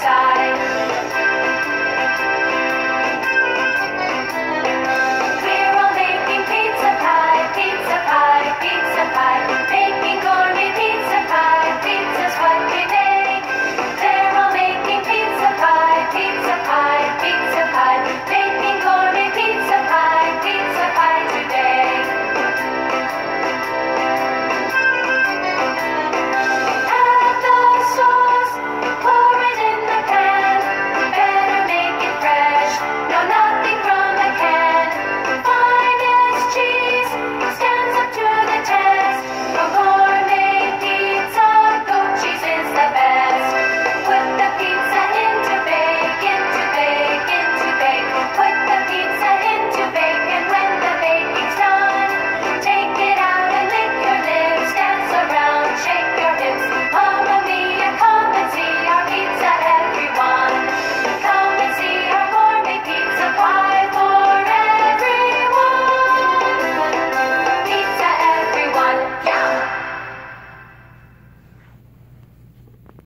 side